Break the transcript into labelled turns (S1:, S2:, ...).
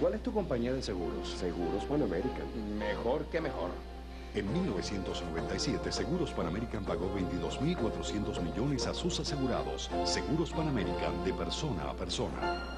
S1: ¿Cuál es tu compañía de seguros?
S2: Seguros Panamerican.
S1: Mejor que mejor.
S3: En 1997, Seguros Panamerican pagó 22.400 millones a sus asegurados. Seguros Panamerican de persona a persona.